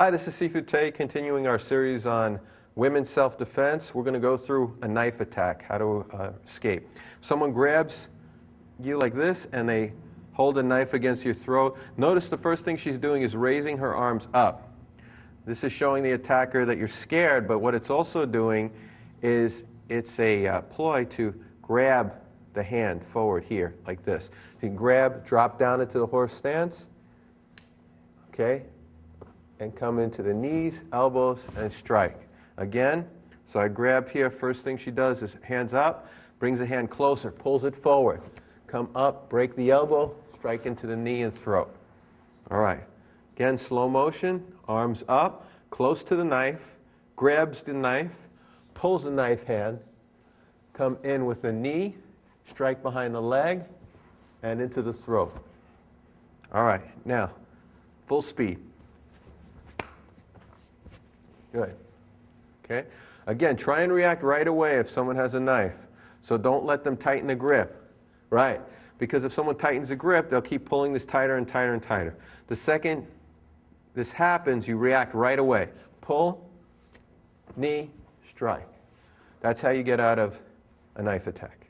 Hi, this is Sifu Tei, continuing our series on women's self-defense. We're going to go through a knife attack, how to uh, escape. Someone grabs you like this and they hold a knife against your throat. Notice the first thing she's doing is raising her arms up. This is showing the attacker that you're scared, but what it's also doing is it's a uh, ploy to grab the hand forward here, like this. You can grab, drop down into the horse stance, okay, and come into the knees, elbows, and strike. Again, so I grab here, first thing she does is hands up, brings the hand closer, pulls it forward. Come up, break the elbow, strike into the knee and throat. All right. Again, slow motion, arms up, close to the knife, grabs the knife, pulls the knife hand, come in with the knee, strike behind the leg, and into the throat. All right, now, full speed. Good. Okay? Again, try and react right away if someone has a knife. So don't let them tighten the grip. Right. Because if someone tightens the grip, they'll keep pulling this tighter and tighter and tighter. The second this happens, you react right away. Pull, knee, strike. That's how you get out of a knife attack.